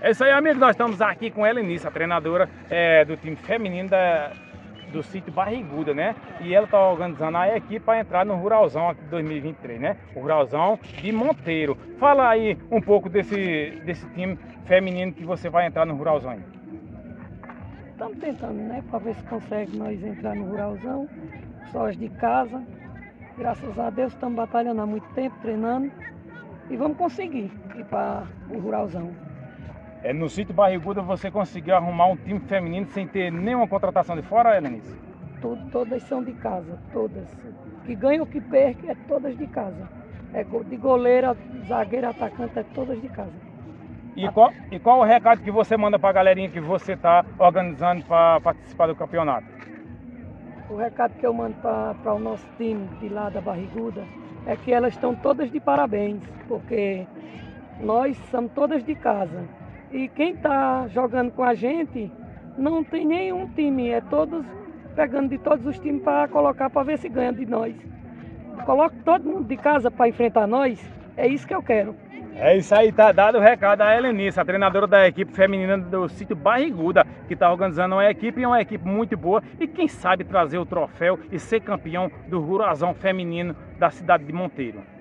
É isso aí, amigos. Nós estamos aqui com a Helenice, a treinadora é, do time feminino da, do sítio Barriguda, né? E ela está organizando a equipe para entrar no Ruralzão aqui de 2023, né? O Ruralzão de Monteiro. Fala aí um pouco desse, desse time feminino que você vai entrar no Ruralzão aí. Estamos tentando, né? Para ver se consegue nós entrar no Ruralzão, sós de casa. Graças a Deus estamos batalhando há muito tempo, treinando. E vamos conseguir ir para o Ruralzão. É, no sítio Barriguda você conseguiu arrumar um time feminino sem ter nenhuma contratação de fora, Helenice? Tudo, todas são de casa, todas. Que ganha ou que perca, é todas de casa. É de goleira, zagueira, atacante, é todas de casa. E qual, e qual o recado que você manda para a galerinha que você está organizando para participar do campeonato? O recado que eu mando para o nosso time de lá da Barriguda é que elas estão todas de parabéns, porque nós somos todas de casa. E quem está jogando com a gente não tem nenhum time, é todos pegando de todos os times para colocar para ver se ganha de nós. Coloque todo mundo de casa para enfrentar nós, é isso que eu quero. É isso aí, tá dado o recado a Helenice, a treinadora da equipe feminina do sítio Barriguda, que está organizando uma equipe é uma equipe muito boa e quem sabe trazer o troféu e ser campeão do Rurazão feminino da cidade de Monteiro.